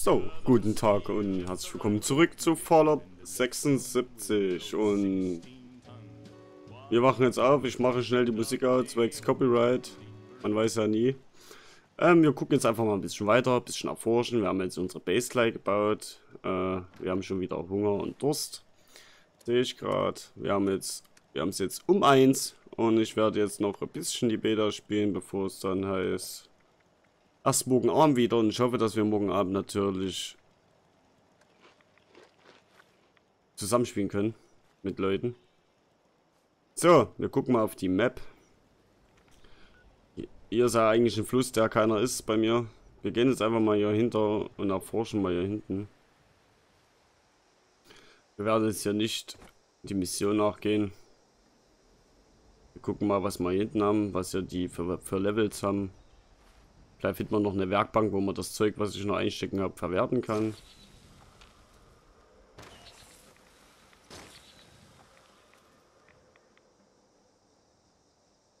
So, guten Tag und herzlich willkommen zurück zu Fallout 76 und wir wachen jetzt auf, ich mache schnell die Musik aus, zwecks Copyright, man weiß ja nie. Ähm, wir gucken jetzt einfach mal ein bisschen weiter, ein bisschen erforschen, wir haben jetzt unsere Base gleich gebaut, äh, wir haben schon wieder Hunger und Durst, sehe ich gerade, wir haben jetzt, wir haben es jetzt um eins und ich werde jetzt noch ein bisschen die Beta spielen, bevor es dann heißt erst morgen Abend wieder und ich hoffe, dass wir morgen Abend natürlich zusammenspielen können mit Leuten. So, wir gucken mal auf die Map. Hier ist ja eigentlich ein Fluss, der keiner ist bei mir. Wir gehen jetzt einfach mal hier hinter und erforschen mal hier hinten. Wir werden jetzt hier nicht die Mission nachgehen. Wir gucken mal, was wir hier hinten haben, was hier die für, für Levels haben. Vielleicht findet man noch eine Werkbank, wo man das Zeug, was ich noch einstecken habe, verwerten kann.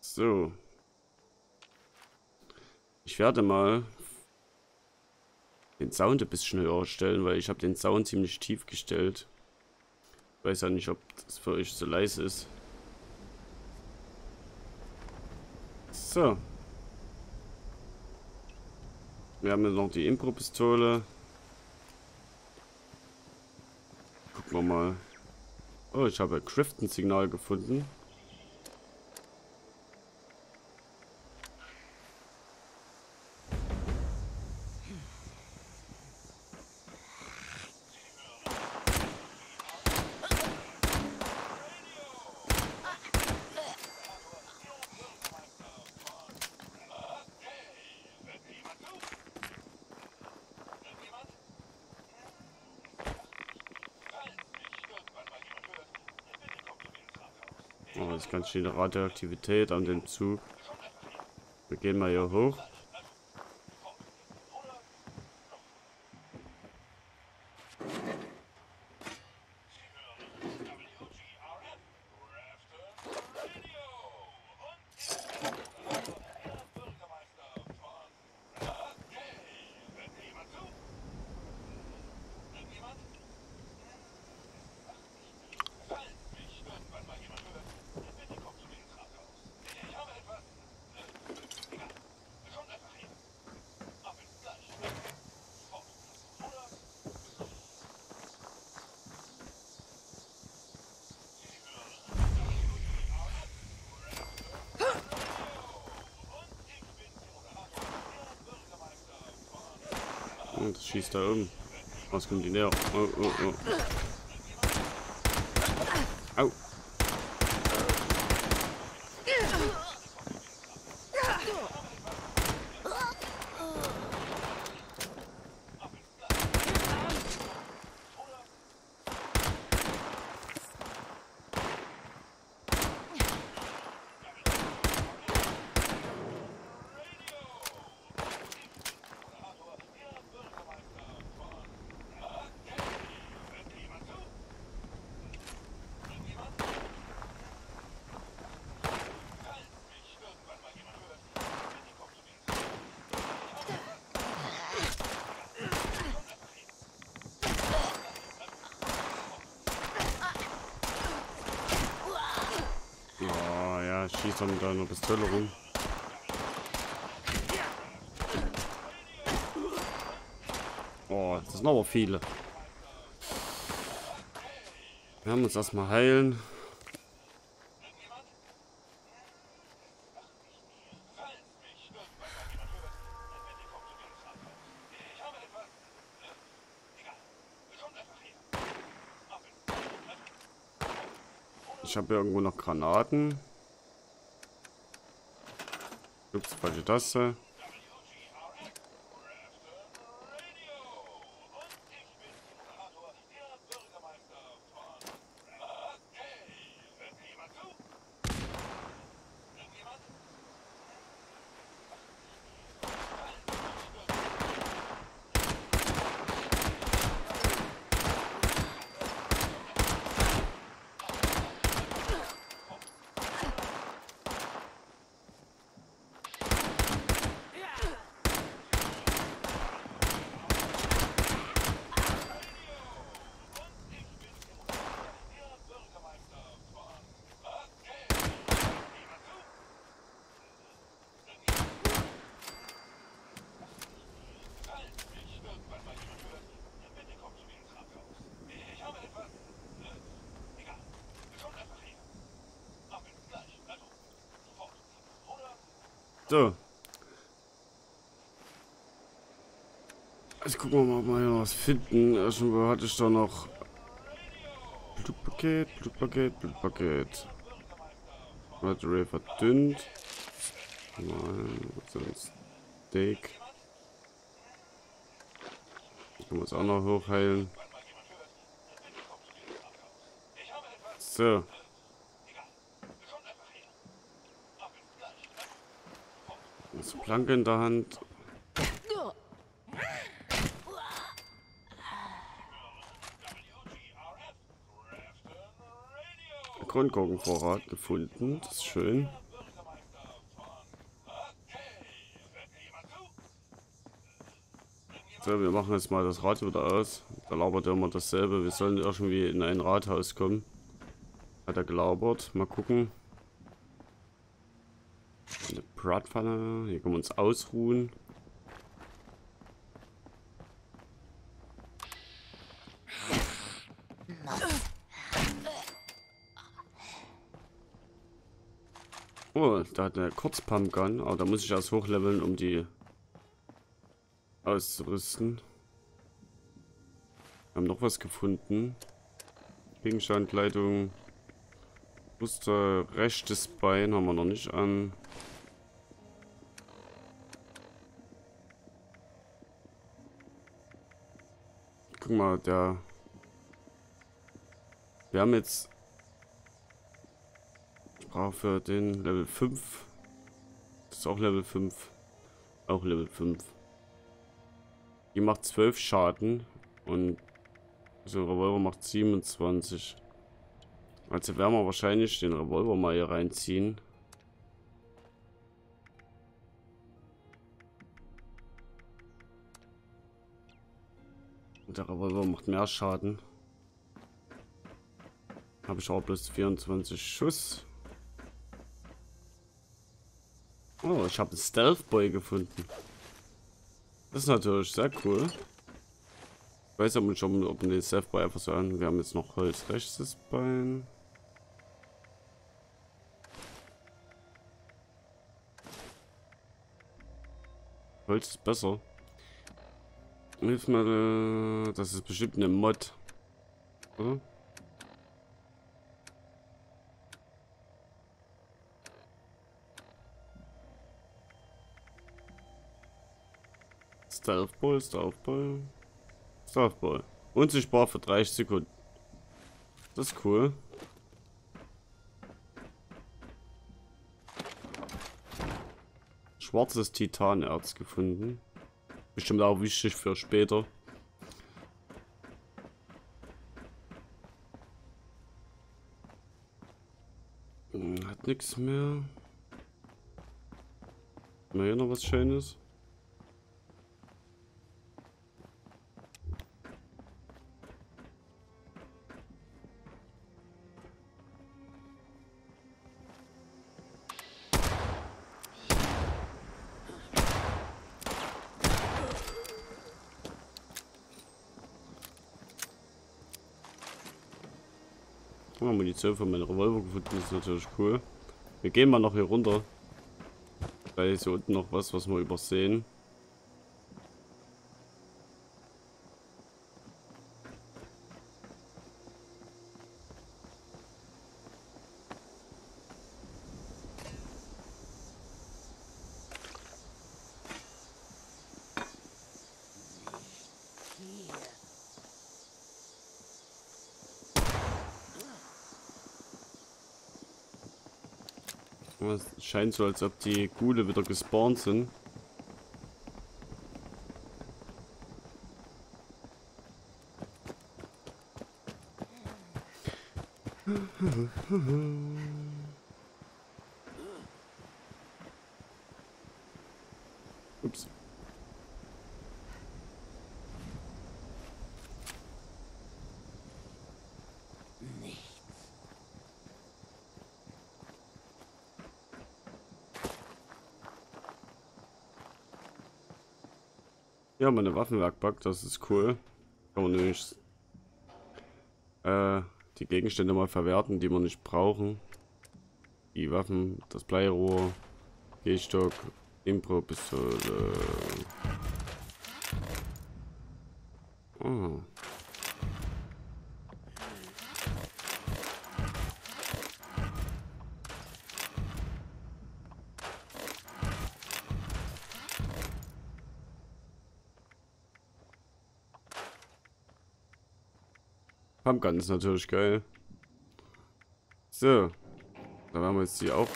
So. Ich werde mal den Sound ein bisschen höher stellen, weil ich habe den Sound ziemlich tief gestellt. Ich weiß ja nicht, ob das für euch so leise ist. So. Wir haben jetzt noch die Impro-Pistole. Gucken wir mal. Oh, ich habe ein Crifton-Signal gefunden. Ganz schön Radioaktivität an dem Zug. Wir gehen mal hier hoch. Das schießt da oben. Was kommt die näher? Oh, oh, oh. Au. Dann mit einer Pistole rum. Oh, das sind aber viele. Wir haben uns erstmal heilen. Ich habe irgendwo noch Granaten. Ups, falsche Taste. Gucken ob wir hier was finden. Irgendwo hatte ich da noch Blutpaket, Blutpaket, Blutpaket. Battery verdünnt. Mal, so ein Steak. Wir uns auch noch hochheilen. So. Das Planke in der Hand. Grundgurkenvorrat gefunden. Das ist schön. So, wir machen jetzt mal das Rad wieder aus. Da labert er immer dasselbe. Wir sollen irgendwie in ein Rathaus kommen. Hat er gelabert. Mal gucken. Eine Bratpfanne. Hier können wir uns ausruhen. Oh, da hat eine Kurzpumpgun. Aber da muss ich erst hochleveln, um die auszurüsten. Wir haben noch was gefunden. Gegenstandkleidung. Muster rechtes Bein haben wir noch nicht an. Guck mal, der... Wir haben jetzt... Brauche für den Level 5. Das ist auch Level 5. Auch Level 5. Die macht 12 Schaden. Und so ein Revolver macht 27. Also werden wir wahrscheinlich den Revolver mal hier reinziehen. Und der Revolver macht mehr Schaden. Habe ich auch bloß 24 Schuss. Oh, ich habe einen Stealth Boy gefunden. Das ist natürlich sehr cool. Ich weiß aber schon, ob wir den Stealth Boy einfach so an. Wir haben jetzt noch Holz rechtes Bein. Holz ist besser. Hilf mal, äh, das ist bestimmt eine Mod. Oder? Stealth Ball, Stealth Ball. Stealth Ball. Unsichtbar für 30 Sekunden. Das ist cool. schwarzes Titanerz gefunden. Bestimmt auch wichtig für später. Hm, hat nichts mehr. Wir hier noch was Schönes? Munition von meinem Revolver gefunden, das ist natürlich cool. Wir gehen mal noch hier runter. Da ist hier unten noch was, was wir übersehen. Es scheint so, als ob die Gule wieder gespawnt sind. Ja, meine Waffenwerkbank, das ist cool. Kann man nämlich äh, die Gegenstände mal verwerten, die wir nicht brauchen. Die Waffen, das Bleirohr, Gehstock, Impro-Pistole. Pumpgun ist natürlich geil. So. Da werden wir jetzt die auch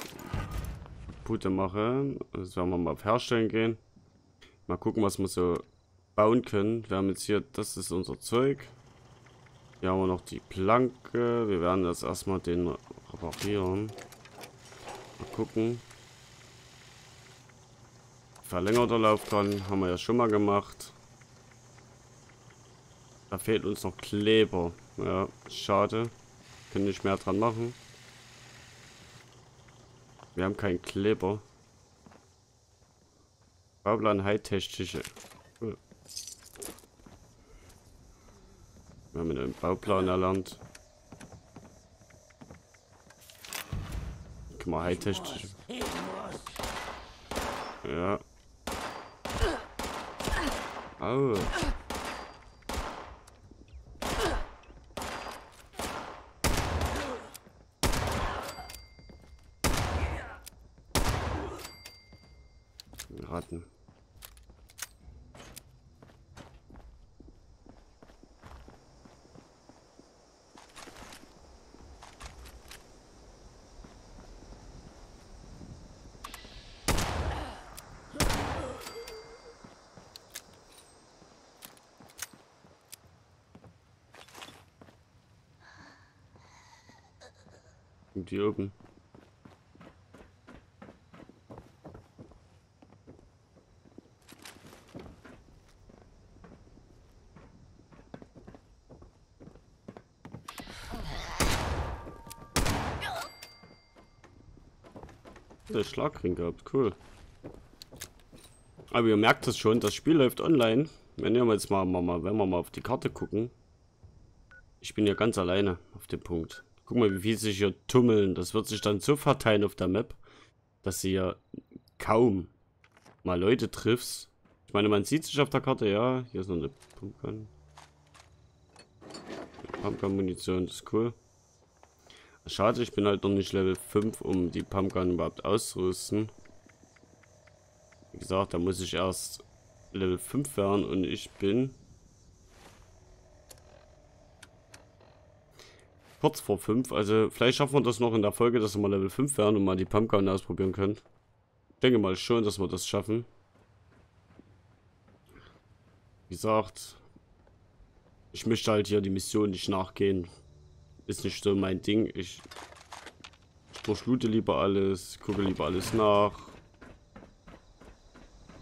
Pute machen. Jetzt werden wir mal auf Herstellen gehen. Mal gucken, was wir so bauen können. Wir haben jetzt hier, das ist unser Zeug. Hier haben wir noch die Planke. Wir werden das erstmal den reparieren. Mal gucken. Verlängerter Laufbahn haben wir ja schon mal gemacht. Da fehlt uns noch Kleber. Ja, schade. Können nicht mehr dran machen. Wir haben keinen Kleber. Bauplan Hightech-Tische. Cool. Wir haben einen Bauplan erlernt. Guck mal, Hightech-Tische. Ja. Oh. Oben. Der Schlagring gehabt, cool. Aber ihr merkt es schon, das Spiel läuft online. Wenn wir jetzt mal, mal, wenn wir mal auf die Karte gucken. Ich bin ja ganz alleine auf dem Punkt. Guck mal, wie viel sich hier tummeln. Das wird sich dann so verteilen auf der Map, dass sie ja kaum mal Leute triffst. Ich meine, man sieht sich auf der Karte, ja. Hier ist noch eine Pumpgun. Pumpgun-Munition, das ist cool. Schade, ich bin halt noch nicht Level 5, um die Pumpgun überhaupt auszurüsten. Wie gesagt, da muss ich erst Level 5 werden und ich bin kurz vor 5. Also vielleicht schaffen wir das noch in der Folge, dass wir mal Level 5 werden und mal die Pumpgun ausprobieren können. Ich denke mal schon, dass wir das schaffen. Wie gesagt, ich möchte halt hier die Mission nicht nachgehen, ist nicht so mein Ding. Ich, ich durchlute lieber alles, gucke lieber alles nach.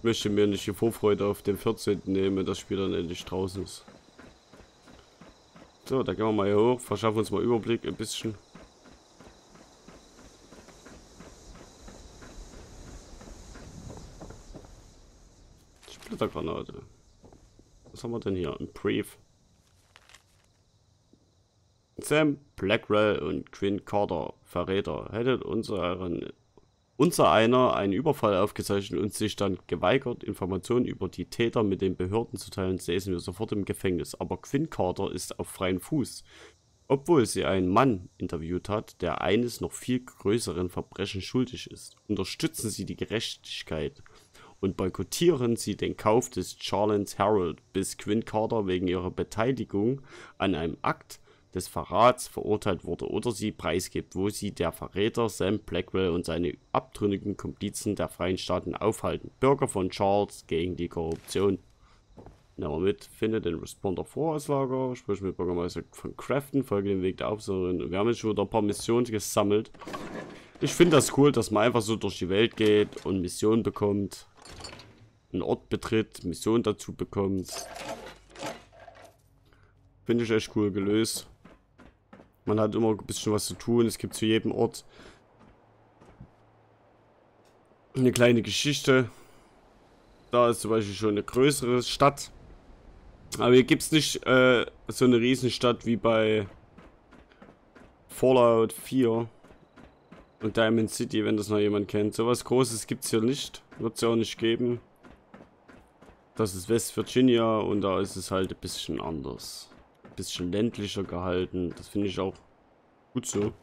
Möchte mir nicht die Vorfreude auf den 14. nehmen, wenn das Spiel dann endlich draußen ist. So, da gehen wir mal hier hoch, verschaffen uns mal Überblick ein bisschen. Splittergranate. Was haben wir denn hier? Ein Brief. Sam Blackwell und Quinn Carter, Verräter, hättet unseren, unser einer einen Überfall aufgezeichnet und sich dann geweigert, Informationen über die Täter mit den Behörden zu teilen, säßen wir sofort im Gefängnis. Aber Quinn Carter ist auf freien Fuß. Obwohl sie einen Mann interviewt hat, der eines noch viel größeren Verbrechen schuldig ist, unterstützen sie die Gerechtigkeit und boykottieren sie den Kauf des Charlans Herald, bis Quinn Carter wegen ihrer Beteiligung an einem Akt des Verrats verurteilt wurde oder sie preisgibt, wo sie der Verräter Sam Blackwell und seine abtrünnigen Komplizen der Freien Staaten aufhalten. Bürger von Charles gegen die Korruption. Nehmen wir mit, finde den Responder vor als Lager, sprich mit Bürgermeister von Crafton, folge den Weg der Aufseherin. Wir haben jetzt schon wieder ein paar Missionen gesammelt. Ich finde das cool, dass man einfach so durch die Welt geht und Missionen bekommt. Einen Ort betritt, Missionen dazu bekommt. Finde ich echt cool gelöst. Man hat immer ein bisschen was zu tun. Es gibt zu jedem Ort eine kleine Geschichte. Da ist zum Beispiel schon eine größere Stadt. Aber hier gibt es nicht äh, so eine Riesenstadt wie bei Fallout 4. Und Diamond City, wenn das noch jemand kennt. Sowas Großes gibt es hier nicht. Wird es ja auch nicht geben. Das ist West Virginia und da ist es halt ein bisschen anders. Bisschen ländlicher gehalten. Das finde ich auch gut so.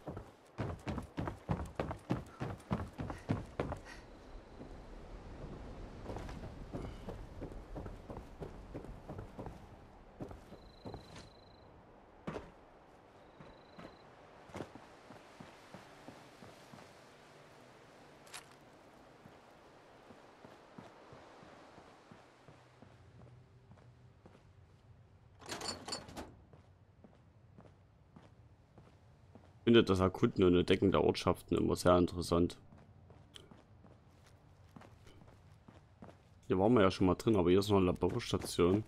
Finde das Erkunden und Entdecken der Ortschaften immer sehr interessant. Hier waren wir ja schon mal drin, aber hier ist noch eine Laborstation.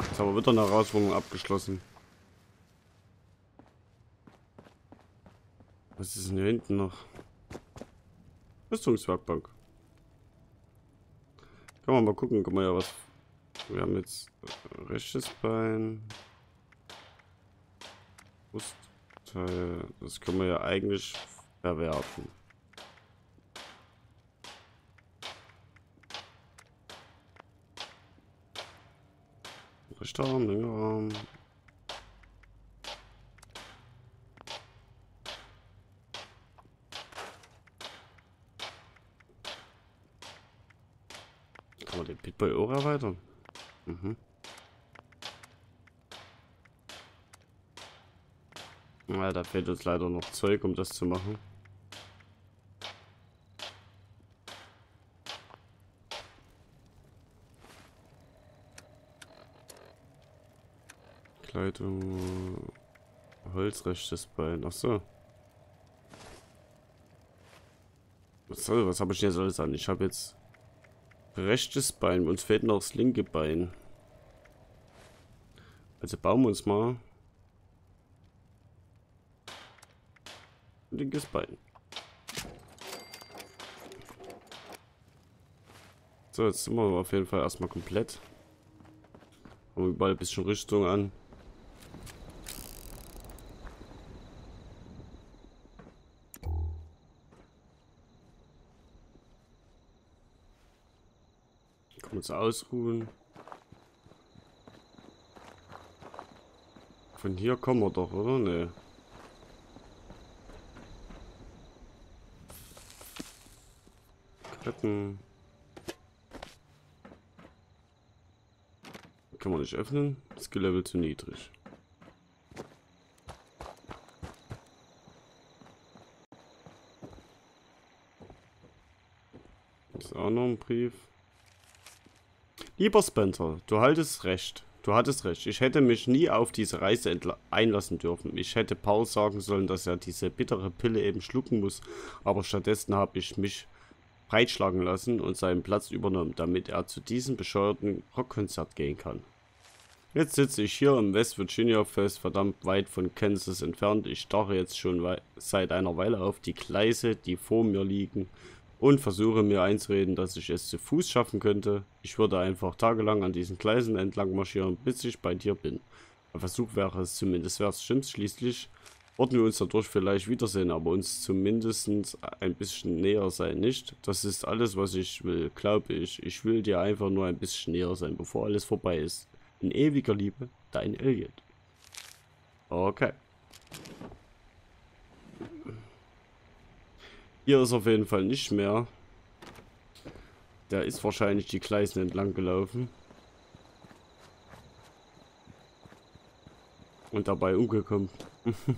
Jetzt haben wir wieder eine Herausforderung abgeschlossen. Was ist denn hier hinten noch? Rüstungswerkbank. Kann man mal gucken, guck mal ja was. Wir haben jetzt rechtes Bein. Brustteil. Das können wir ja eigentlich verwerfen. Rechter Arm, linker Arm. Bei Ora weiter? Mhm. Ja, da fehlt uns leider noch Zeug, um das zu machen. Kleidung, Holzrechtes Bein. Ach so. Was was habe ich jetzt alles an? Ich habe jetzt Rechtes Bein. Uns fehlt noch das linke Bein. Also bauen wir uns mal. Linkes Bein. So, jetzt sind wir auf jeden Fall erstmal komplett. Haben wir überall ein bisschen Rüstung an. uns ausruhen. Von hier kommen wir doch, oder? Ne. Retten. Kann man nicht öffnen. Skill-Level zu niedrig. ist auch noch ein Brief. Lieber Spencer, du hattest recht. Du hattest recht. Ich hätte mich nie auf diese Reise einlassen dürfen. Ich hätte Paul sagen sollen, dass er diese bittere Pille eben schlucken muss. Aber stattdessen habe ich mich breitschlagen lassen und seinen Platz übernommen, damit er zu diesem bescheuerten Rockkonzert gehen kann. Jetzt sitze ich hier im West Virginia Fest, verdammt weit von Kansas entfernt. Ich starre jetzt schon seit einer Weile auf die Gleise, die vor mir liegen und versuche mir einzureden, dass ich es zu Fuß schaffen könnte. Ich würde einfach tagelang an diesen Gleisen entlang marschieren, bis ich bei dir bin. Ein Versuch wäre es zumindest wert. Stimmt schließlich wollten wir uns dadurch vielleicht wiedersehen, aber uns zumindest ein bisschen näher sein, nicht? Das ist alles, was ich will, glaube ich. Ich will dir einfach nur ein bisschen näher sein, bevor alles vorbei ist. In ewiger Liebe, dein Elliot. Okay. Hier ist auf jeden Fall nicht mehr. Der ist wahrscheinlich die Gleisen entlang gelaufen. Und dabei umgekommen.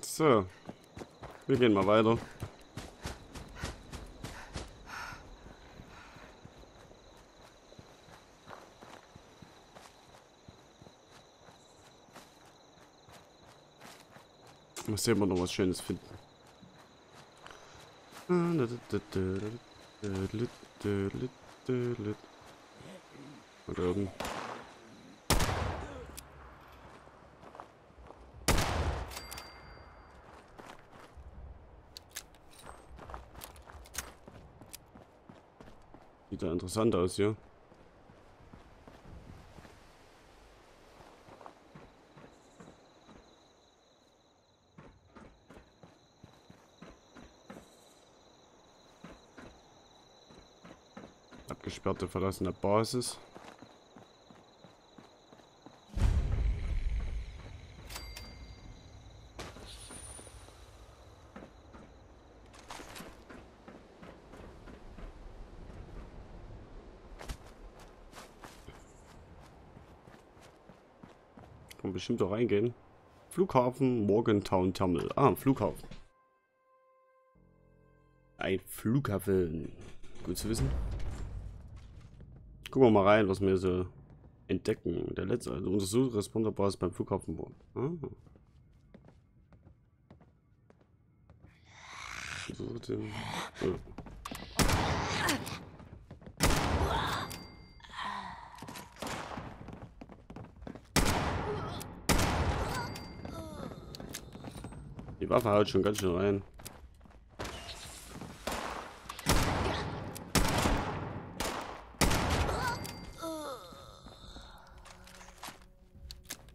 so. Wir gehen mal weiter. muss ja immer noch was Schönes finden. Und irgend. Sieht da interessant aus. Ja? Abgesperrte verlassene Basis. Kann bestimmt auch reingehen. Flughafen Morgantown Terminal. Ah, Flughafen. Ein Flughafen. Gut zu wissen. Gucken mal rein, was wir so entdecken. Der letzte, also untersucht Responderbasis beim Flughafen. Ah. Oh. Die Waffe haut schon ganz schön rein.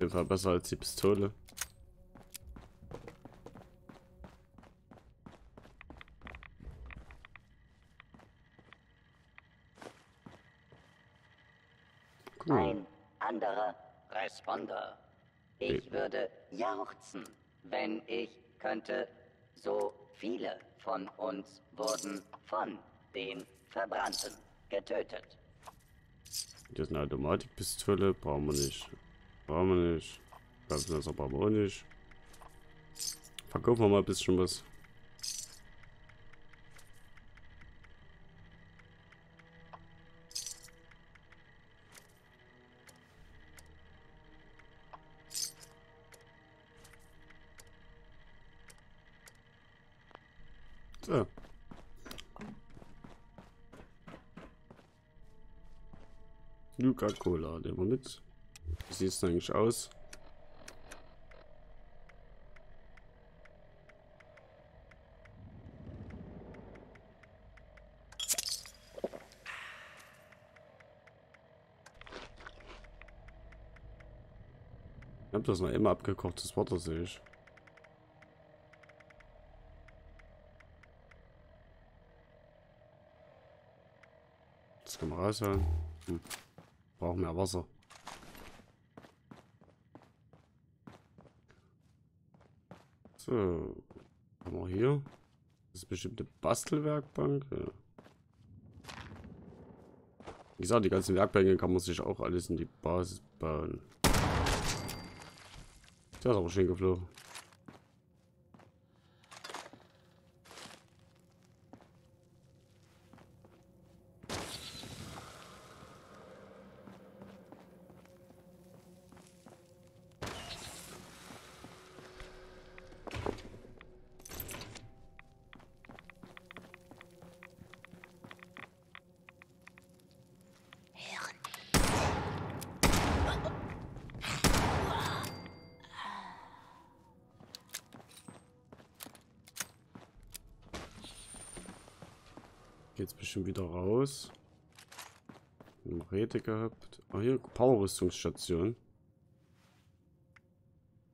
Jeden Fall besser als die Pistole. Ein anderer Responder. Ich würde jauchzen, wenn ich könnte. So viele von uns wurden von den Verbrannten getötet. Das ist eine Automatikpistole, brauchen wir nicht. Brauchen wir nicht. Messer brauchen wir auch nicht. Verkaufen wir mal ein bisschen was. So. Nuka-Cola, nehmen wir mit. Wie sieht es eigentlich aus? Ich hab das noch immer abgekochtes Wasser, sehe ich. Das kann man rausholen. Hm. Brauchen mehr Wasser. So. Haben wir hier. Das ist bestimmt Bastelwerkbank. Ja. Wie gesagt, die ganzen Werkbänke kann man sich auch alles in die Basis bauen. Der ist aber schön geflogen. Geht's bestimmt wieder raus. Rede gehabt. Ah, hier, Power-Rüstungsstation.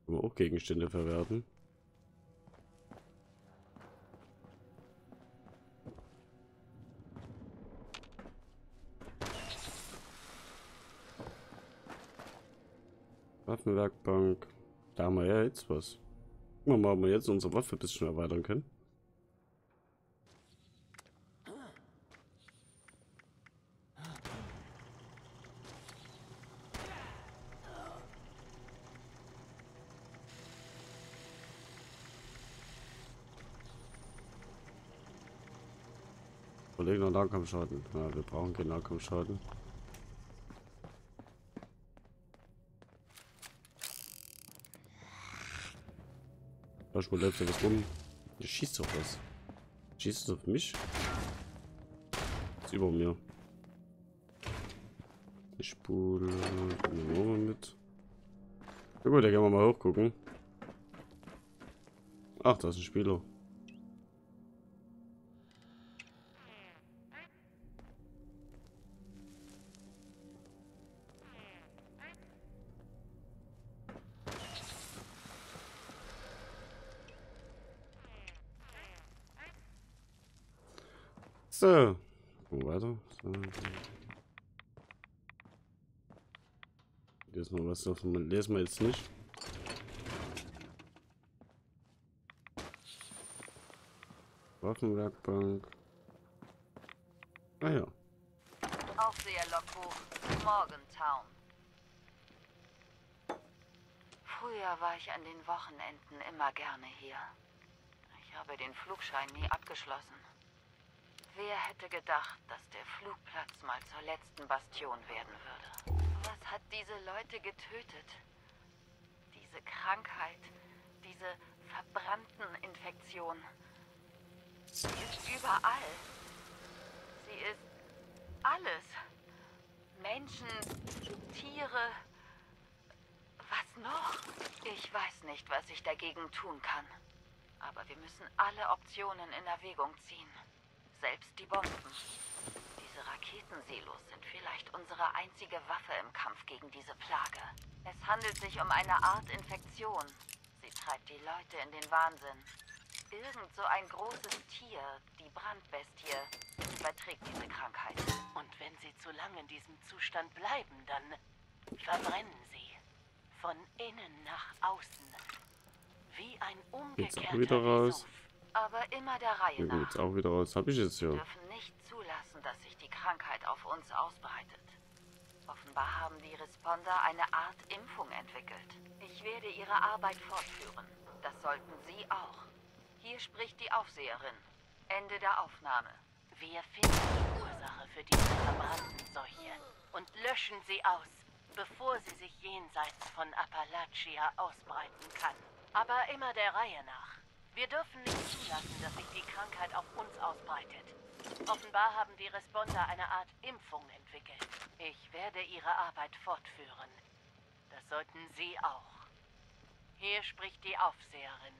Können wir auch Gegenstände verwerten. Waffenwerkbank. Da haben wir ja jetzt was. Gucken wir mal, ob wir jetzt unsere Waffe ein bisschen erweitern können. Überlegen noch Nahkampfschaden. Ja, wir brauchen keinen Nahkampfschaden. Was wo läuft da was rum? Der schießt doch was. Schießt es auf mich? Ist über mir. Die Spule. Mit. Na gut, da gehen wir mal hochgucken. Ach, da ist ein Spieler. So. Gucken weiter. So. Lesen was davon. Lesen wir jetzt nicht. Waffenwerkbank. Ah ja. Aufseher-Logbuch, Morgantown. Früher war ich an den Wochenenden immer gerne hier. Ich habe den Flugschein nie abgeschlossen. Wer hätte gedacht, dass der Flugplatz mal zur letzten Bastion werden würde? Was hat diese Leute getötet? Diese Krankheit, diese verbrannten Infektionen. Sie ist überall. Sie ist alles. Menschen, Tiere. Was noch? Ich weiß nicht, was ich dagegen tun kann. Aber wir müssen alle Optionen in Erwägung ziehen. Selbst die Bomben. Diese Raketensilos sind vielleicht unsere einzige Waffe im Kampf gegen diese Plage. Es handelt sich um eine Art Infektion. Sie treibt die Leute in den Wahnsinn. Irgend so ein großes Tier, die Brandbestie, überträgt diese Krankheit. Und wenn sie zu lange in diesem Zustand bleiben, dann verbrennen sie. Von innen nach außen. Wie ein Jetzt auch umgekehrter wieder raus. Vesuv. Aber immer der Reihe Ja, gut, nach. auch wieder raus. Hab ich jetzt Wir ja. dürfen nicht zulassen, dass sich die Krankheit auf uns ausbreitet. Offenbar haben die Responder eine Art Impfung entwickelt. Ich werde ihre Arbeit fortführen. Das sollten Sie auch. Hier spricht die Aufseherin. Ende der Aufnahme. Wir finden die Ursache für diese verbrannten Seuche und löschen sie aus, bevor sie sich jenseits von Appalachia ausbreiten kann. Aber immer der Reihe nach. Wir dürfen nicht zulassen, dass sich die Krankheit auf uns ausbreitet. Offenbar haben die Responder eine Art Impfung entwickelt. Ich werde ihre Arbeit fortführen. Das sollten Sie auch. Hier spricht die Aufseherin.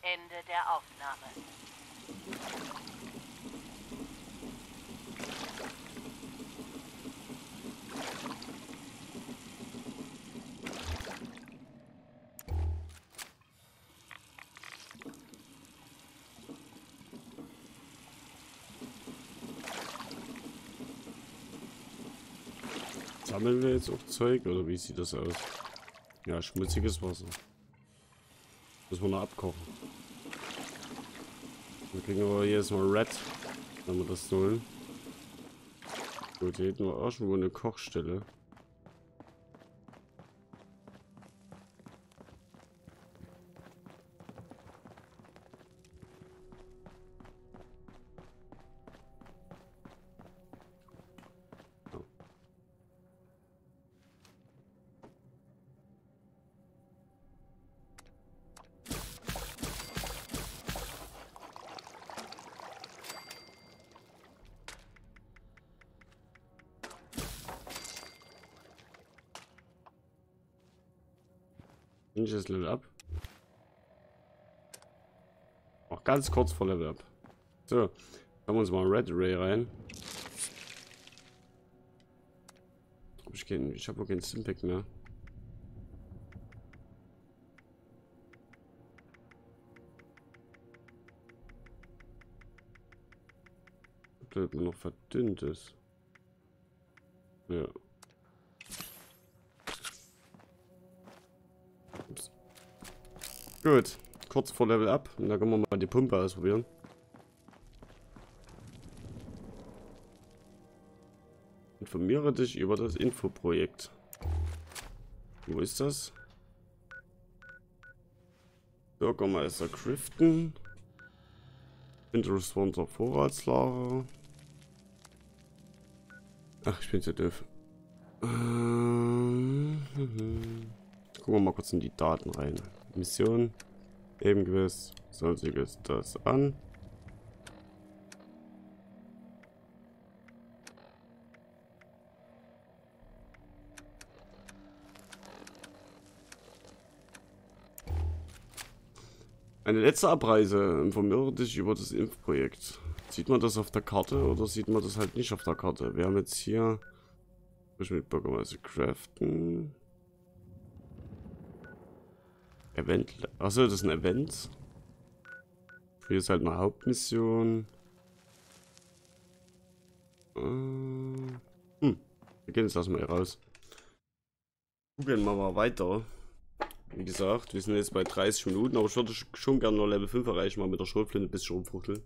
Ende der Aufnahme. Sammeln wir jetzt auch Zeug oder wie sieht das aus? Ja, schmutziges Wasser. Müssen wir noch abkochen. Wir kriegen aber jedes Mal Red, wenn wir das holen. Gut, hier hinten war auch schon wohl eine Kochstelle. Ich jetzt Level Up? Auch ganz kurz vor Level Up. So, haben wir uns mal Red Ray rein. Ich, habe auch keinen Stimpack mehr. Ob der noch verdünnt ist. Ja. Gut, kurz vor Level Up. Und da können wir mal die Pumpe ausprobieren. Informiere dich über das Infoprojekt. Wo ist das? Bürgermeister Crifton. Interesponsor Vorratslager. Ach, ich bin so doof. Ähm, mhm. Gucken wir mal kurz in die Daten rein. Mission, eben gewiss, sonstiges das an. Eine letzte Abreise. Informiere dich über das Impfprojekt. Sieht man das auf der Karte oder sieht man das halt nicht auf der Karte? Wir haben jetzt hier mit Bürgermeister Crafton. Event. Achso, das ist ein Event. Hier ist halt mal Hauptmission. Ah. Hm. Wir gehen jetzt erstmal hier raus. Gucken wir mal weiter. Wie gesagt, wir sind jetzt bei 30 Minuten, aber ich würde schon gerne noch Level 5 erreichen, mal mit der Schrotflinte ein bisschen rumfruchteln.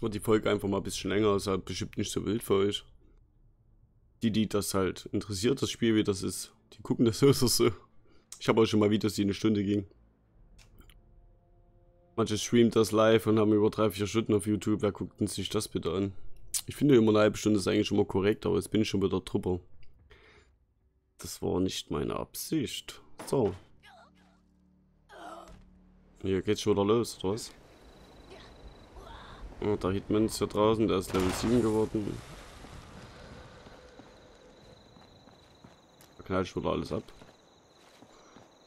Wird die Folge einfach mal ein bisschen länger, ist halt bestimmt nicht so wild für euch. Die, die das halt interessiert, das Spiel, wie das ist, die gucken das so oder so. Ich habe auch schon mal Videos, die eine Stunde gingen. Manche streamen das live und haben über drei, vier Stunden auf YouTube. Wer guckt denn sich das bitte an? Ich finde immer eine halbe Stunde ist eigentlich mal korrekt, aber jetzt bin ich schon wieder drüber. Das war nicht meine Absicht. So. Hier geht's schon wieder los, oder was? Oh, der Hitman ist hier draußen, der ist Level 7 geworden. Da knallt schon alles ab.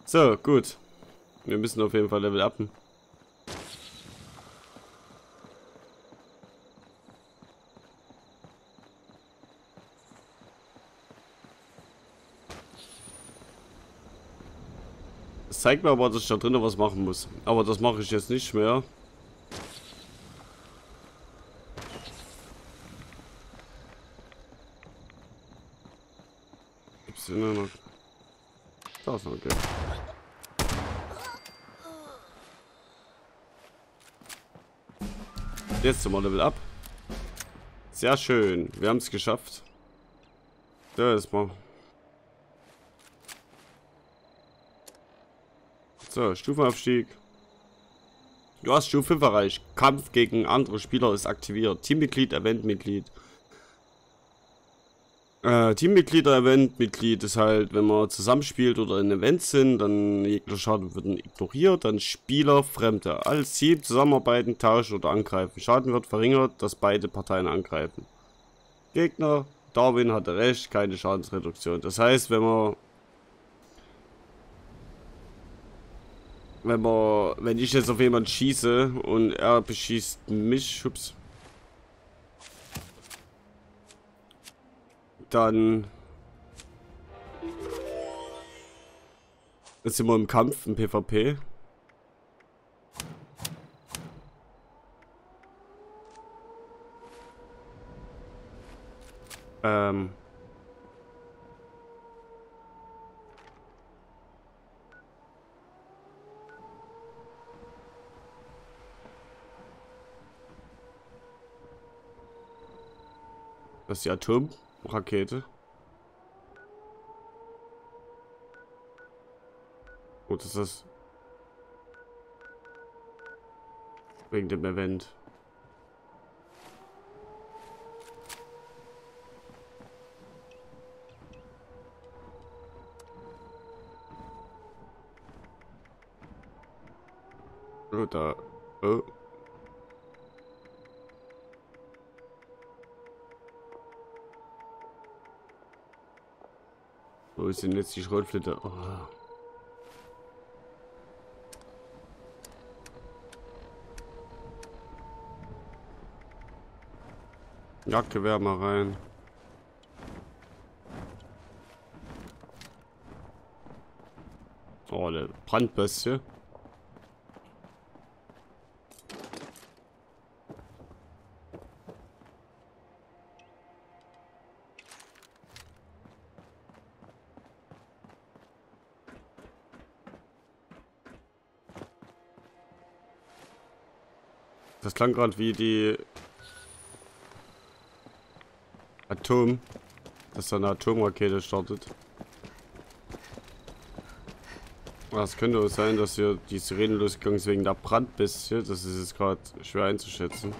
So, gut. Wir müssen auf jeden Fall Level upen. Das zeigt mir aber, dass ich da drinnen was machen muss. Aber das mache ich jetzt nicht mehr. Gibt's denn noch? Da ist noch, okay. Jetzt zum Level up. Sehr schön. Wir haben es geschafft. Da ist mal. So, Stufenaufstieg. Du hast Stufe 5 erreicht. Kampf gegen andere Spieler ist aktiviert. Teammitglied, Eventmitglied. Äh, Teammitglieder-Event-Mitglied ist halt, wenn man zusammenspielt oder in Events sind, dann jegliche Schaden wird ignoriert, dann Spieler, Fremde. Als Team zusammenarbeiten, tauschen oder angreifen. Schaden wird verringert, dass beide Parteien angreifen. Gegner, Darwin hatte recht, keine Schadensreduktion. Das heißt, wenn man wenn man, wenn ich jetzt auf jemanden schieße und er beschießt mich, ups, dann Jetzt sind im Kampf, im PvP. Ähm. Das ist die Atomrakete. Gut, ist das wegen dem Event. Oh, da. Oh. Wo ist denn jetzt die Schrotflinte? Oh. Jagdgewehr mal rein. Oh, eine Brandbestie. Das klang gerade wie die Atom, dass da eine Atomrakete startet. Es könnte auch sein, dass hier die Sirene losgegangen ist wegen der Brandbestie. Das ist jetzt gerade schwer einzuschätzen.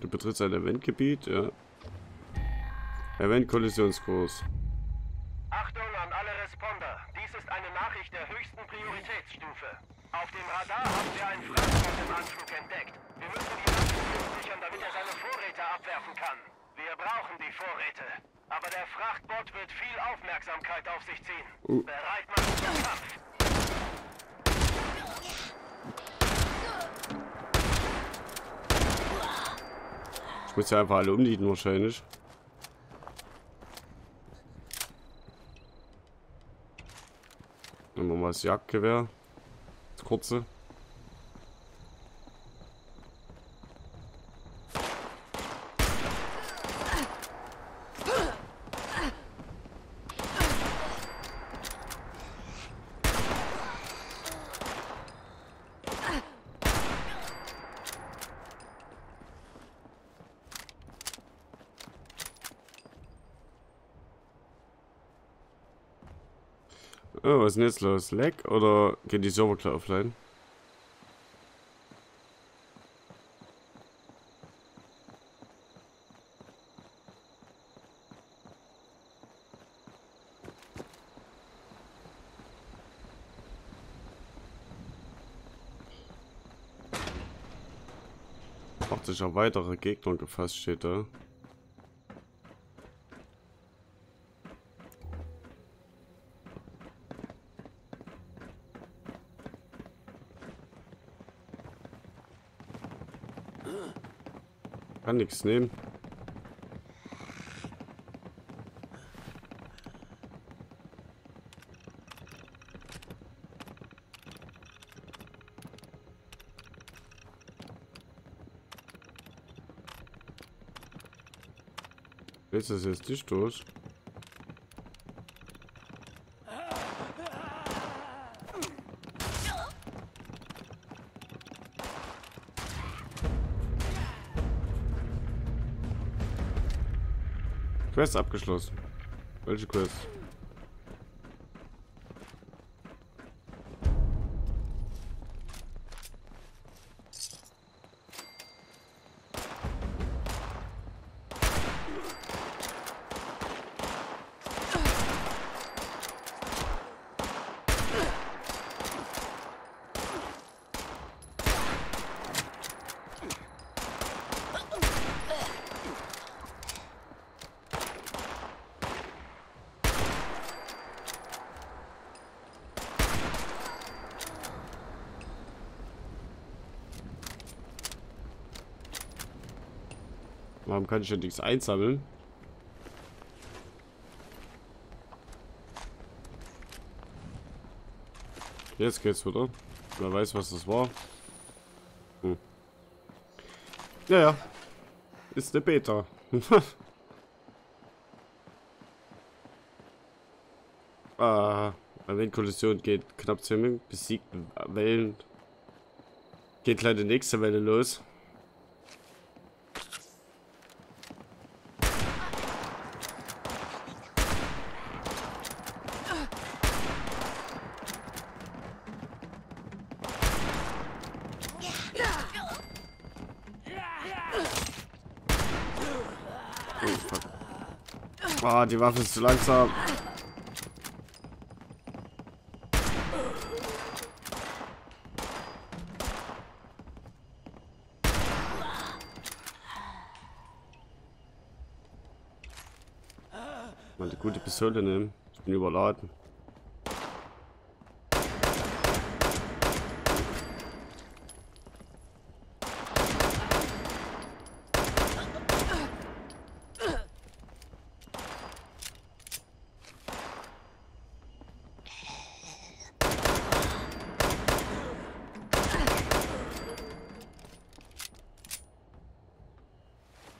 Du betrittst ein Eventgebiet, ja. Event-Kollisionskurs. Ich muss ja einfach alle umliegen wahrscheinlich. Nehmen wir mal das Jagdgewehr. Das kurze. Ist denn jetzt los? Leck oder geht die Server klar offline? Macht sich auf weitere Gegner gefasst, steht da. Kann nichts nehmen. Du das jetzt nicht durch? Quest abgeschlossen. Welche Quest? Ich denn nichts einsammeln? Jetzt geht's wieder. Wer weiß, was das war. Hm. Ja, ja. Ist eine Beta. ah, Wellenkollision geht knapp 10 Minuten. Besiegt Wellen. Geht gleich die nächste Welle los. Die Waffe ist zu langsam. Mal die gute Pistole nehmen. Ich bin überladen.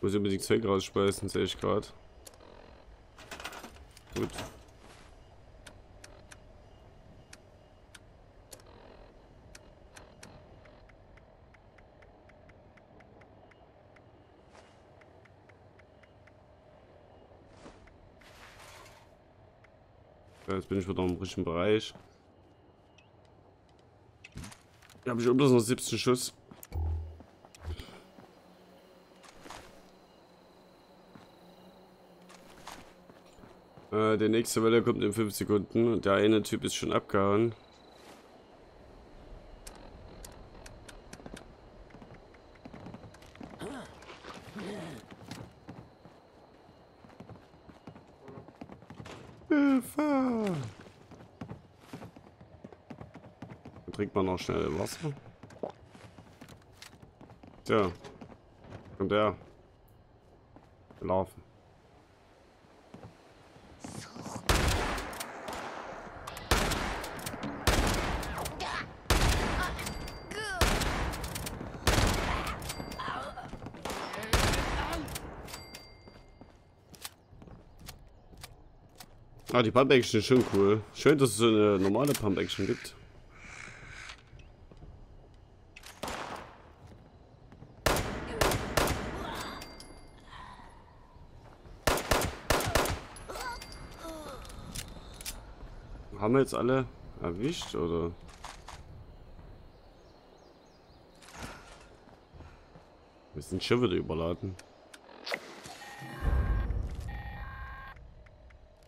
Muss unbedingt Zeug rausspeisen, sehe ich gerade. Gut. Jetzt bin ich wieder im richtigen Bereich. Hier habe ich bloß noch 17 Schuss. Der nächste Welle kommt in 5 Sekunden und der eine Typ ist schon abgehauen. Hilfe! Trinkt man noch schnell Wasser. Tja. Und der. Laufen. Die Pump Action ist schon cool. Schön, dass es so eine normale Pump Action gibt. Haben wir jetzt alle erwischt, oder? Wir sind schon wieder überladen.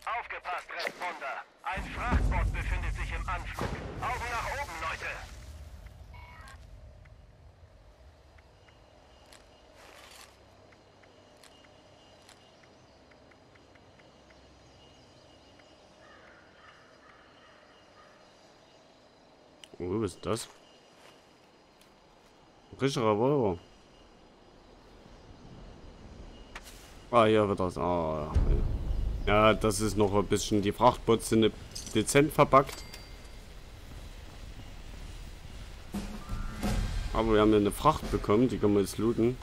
Aufgepasst, Responder. Ein Frachtbot befindet sich im Anflug. Augen nach oben, Leute. Oh, was ist das? Frischer Revolver. Ah, hier wird das. Ah, ja. ja, das ist noch ein bisschen. Die Frachtbots sind dezent verpackt. Aber wir haben ja eine Fracht bekommen, die können wir jetzt looten.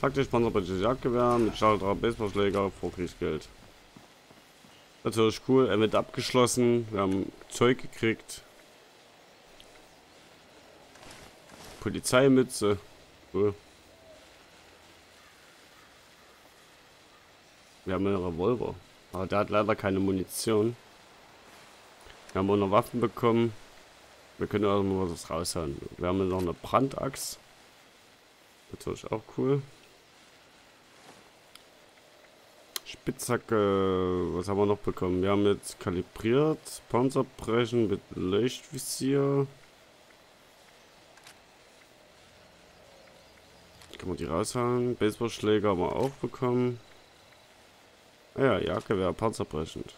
Taktisch panzerbritisches Jagdgewehr mit Schalter, Baseballschläger, Vorkriegsgeld. Natürlich cool, er wird abgeschlossen, wir haben Zeug gekriegt. Polizeimütze. Cool. Wir haben einen Revolver. Aber der hat leider keine Munition. Wir haben auch noch Waffen bekommen. Wir können auch mal was raushauen. Wir haben noch eine Brandachs. Natürlich auch cool. Spitzhacke, was haben wir noch bekommen? Wir haben jetzt kalibriert, Panzerbrechen mit Leuchtvisier. Kann man die raushauen? Baseballschläger haben wir auch bekommen. Ah ja, Jacke wäre panzerbrechend.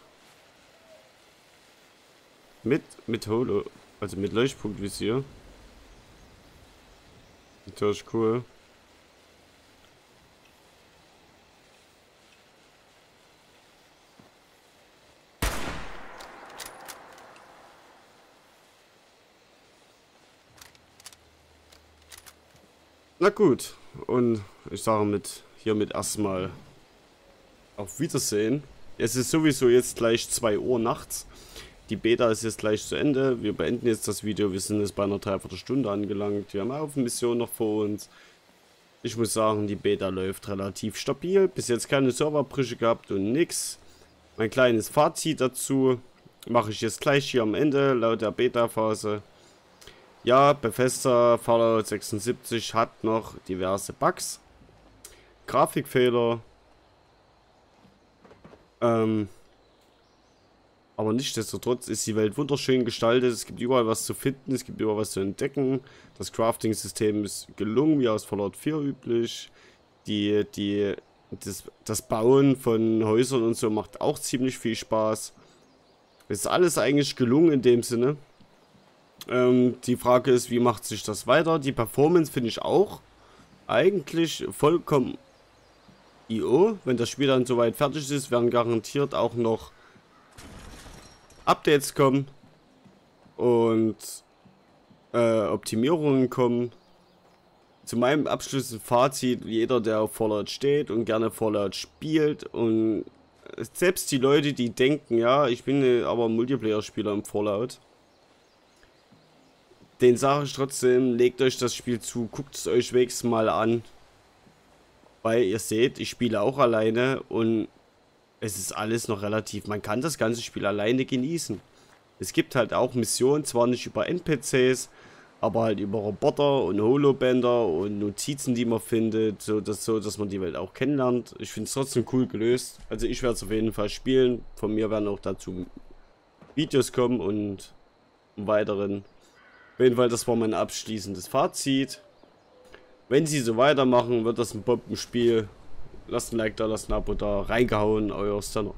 Mit, mit Holo, also mit Leuchtpunktvisier. Natürlich cool. Na gut, und ich sage mit hiermit erstmal auf Wiedersehen. Es ist sowieso jetzt gleich 2 Uhr nachts. Die Beta ist jetzt gleich zu Ende. Wir beenden jetzt das Video. Wir sind jetzt bei einer Dreiviertelstunde angelangt. Wir haben auch eine Mission noch vor uns. Ich muss sagen, die Beta läuft relativ stabil. Bis jetzt keine Serverbrüche gehabt und nix. Mein kleines Fazit dazu mache ich jetzt gleich hier am Ende, laut der Beta-Phase. Ja, Bethesda Fallout 76 hat noch diverse Bugs. Grafikfehler. Ähm, aber nichtsdestotrotz ist die Welt wunderschön gestaltet. Es gibt überall was zu finden, es gibt überall was zu entdecken. Das Crafting-System ist gelungen, wie aus Fallout 4 üblich. Die, die, das, das Bauen von Häusern und so macht auch ziemlich viel Spaß. Ist alles eigentlich gelungen in dem Sinne. Ähm, die Frage ist, wie macht sich das weiter? Die Performance finde ich auch eigentlich vollkommen IO. Wenn das Spiel dann soweit fertig ist, werden garantiert auch noch Updates kommen und äh, Optimierungen kommen. Zu meinem abschließenden Fazit, jeder, der auf Fallout steht und gerne Fallout spielt und selbst die Leute, die denken, ja, ich bin aber Multiplayer-Spieler im Fallout, den sage ich trotzdem, legt euch das Spiel zu, guckt es euch wenigstens mal an. Weil ihr seht, ich spiele auch alleine und es ist alles noch relativ, man kann das ganze Spiel alleine genießen. Es gibt halt auch Missionen, zwar nicht über NPCs, aber halt über Roboter und Holobänder und Notizen, die man findet, so dass, so, dass man die Welt auch kennenlernt. Ich finde es trotzdem cool gelöst. Also ich werde es auf jeden Fall spielen. Von mir werden auch dazu Videos kommen und weiteren auf jeden Fall, das war mein abschließendes Fazit. Wenn sie so weitermachen, wird das ein Bombenspiel. Lasst ein Like da, lasst ein Abo da. Reingehauen, euer Stunner.